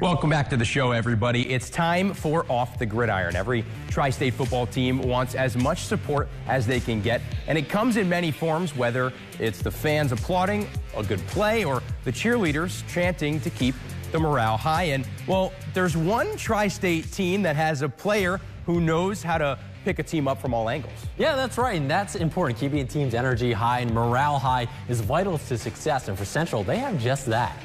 Welcome back to the show, everybody. It's time for Off the Gridiron. Every Tri State football team wants as much support as they can get, and it comes in many forms, whether it's the fans applauding a good play or the cheerleaders chanting to keep the morale high. And, well, there's one Tri State team that has a player who knows how to pick a team up from all angles. Yeah, that's right, and that's important. Keeping a team's energy high and morale high is vital to success, and for Central, they have just that.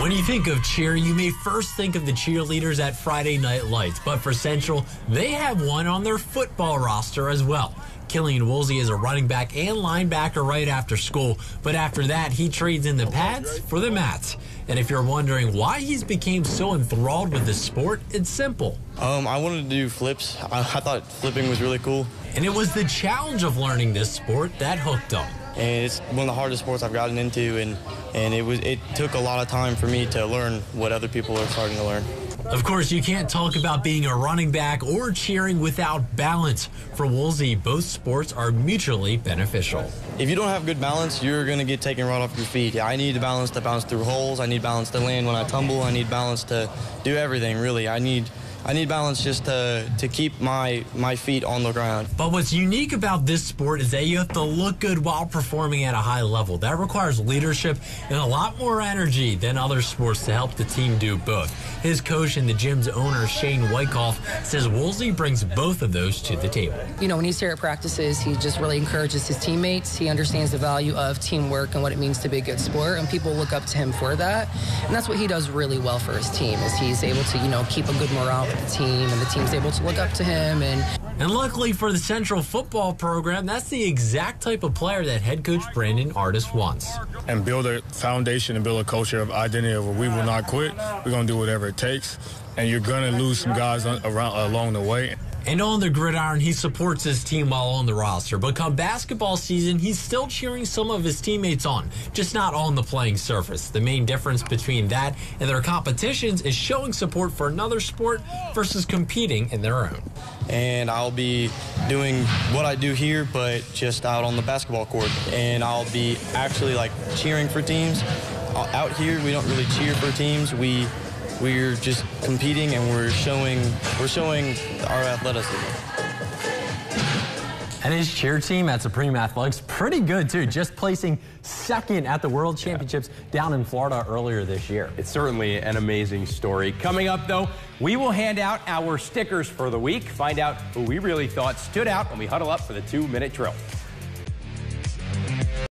When you think of cheer, you may first think of the cheerleaders at Friday Night Lights, but for Central, they have one on their football roster as well. Killian Woolsey is a running back and linebacker right after school, but after that, he trades in the pads for the mats. And if you're wondering why he's became so enthralled with the sport, it's simple. Um, I wanted to do flips. I, I thought flipping was really cool. And it was the challenge of learning this sport that hooked him and it's one of the hardest sports I've gotten into, and and it was it took a lot of time for me to learn what other people are starting to learn. Of course, you can't talk about being a running back or cheering without balance. For Woolsey, both sports are mutually beneficial. If you don't have good balance, you're going to get taken right off your feet. Yeah, I need balance to bounce through holes. I need balance to land when I tumble. I need balance to do everything, really. I need I need balance just to, to keep my, my feet on the ground. But what's unique about this sport is that you have to look good while performing at a high level. That requires leadership and a lot more energy than other sports to help the team do both. His coach and the gym's owner, Shane Wyckoff, says Woolsey brings both of those to the table. You know, when he's here at practices, he just really encourages his teammates. He understands the value of teamwork and what it means to be a good sport, and people look up to him for that. And that's what he does really well for his team, is he's able to, you know, keep a good morale the team, and the team's able to look up to him. And and luckily for the Central football program, that's the exact type of player that head coach Brandon Artis wants. And build a foundation and build a culture of identity where we will not quit. We're going to do whatever it takes. And you're going to lose some guys around along the way. And on the gridiron, he supports his team while on the roster. But come basketball season, he's still cheering some of his teammates on, just not on the playing surface. The main difference between that and their competitions is showing support for another sport versus competing in their own. And I'll be doing what I do here, but just out on the basketball court. And I'll be actually like cheering for teams. Out here, we don't really cheer for teams. We we're just competing and we're showing we're showing our athleticism. And his cheer team at Supreme Athletics, pretty good too, just placing second at the World Championships down in Florida earlier this year. It's certainly an amazing story. Coming up though, we will hand out our stickers for the week, find out who we really thought stood out when we huddle up for the two minute drill.